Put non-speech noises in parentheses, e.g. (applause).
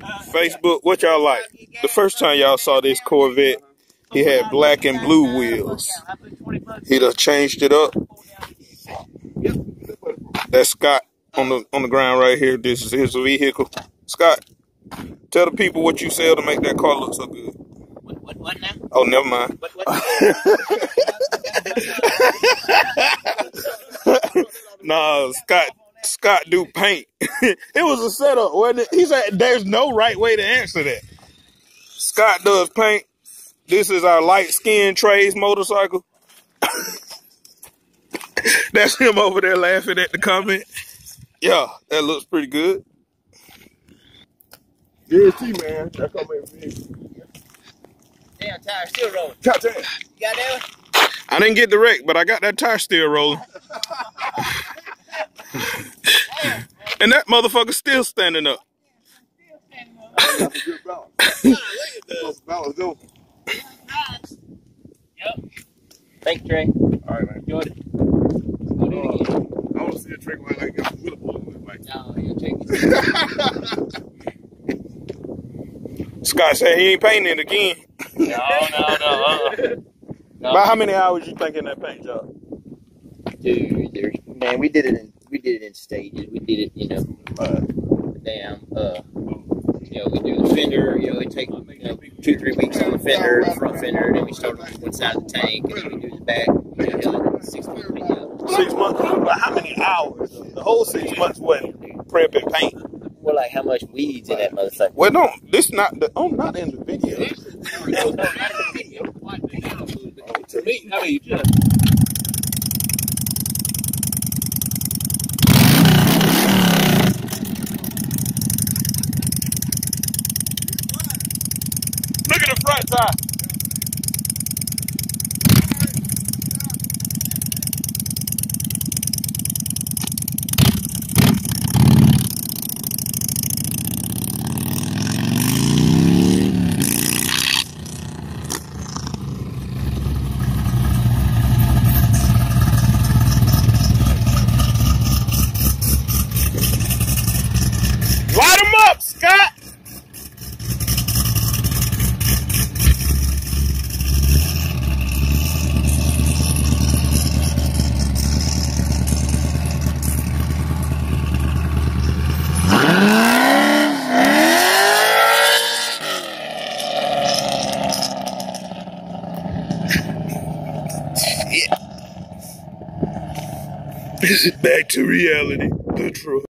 Facebook, what y'all like? The first time y'all saw this Corvette, he had black and blue wheels. He done changed it up. That's Scott on the on the ground right here. This is his vehicle. Scott, tell the people what you sell to make that car look so good. What, what, what now? Oh, never mind. What, (laughs) what? nah, Scott Scott do paint. (laughs) it was a setup, wasn't it? He said there's no right way to answer that. Scott does paint. This is our light skin trades motorcycle. (laughs) That's him over there laughing at the comment. Yeah, that looks pretty good. DST, man. That's how many Damn, tire still rolling. Top 10. You got that one? I didn't get the wreck, but I got that tire still rolling. And that motherfucker still standing up. That's a good balance. balance, though. Yep. Thanks, Trey. All right, man. Enjoyed it. Go do it again. I want to see a trick where I like got with a bullet. Like, No, you take it. Scott said he ain't painting it again. No, no, no. Uh-uh. No. About how many hours you think in that paint job? Dude, man, we did it in we did it in stages. We did it, you know, uh, damn, uh, you know, we do the fender. You know, it take you know two three weeks on the fender, the front fender, and then we start on one side of the tank, and then we do the back. You know, six months paint job. Six months. But how many hours? The whole six months wasn't prep and paint. Well, like how much weeds in that motherfucker? Well, no, this not the. I'm not in the video. (laughs) To me, I mean, just Look at the front tire. Light them up, Scott. Back to reality. The truth.